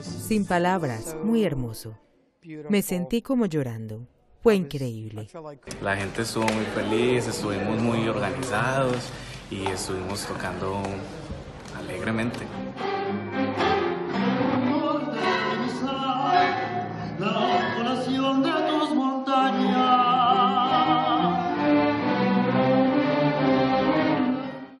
Sin palabras, muy hermoso. Me sentí como llorando. Fue increíble. La gente estuvo muy feliz, estuvimos muy organizados y estuvimos tocando alegremente.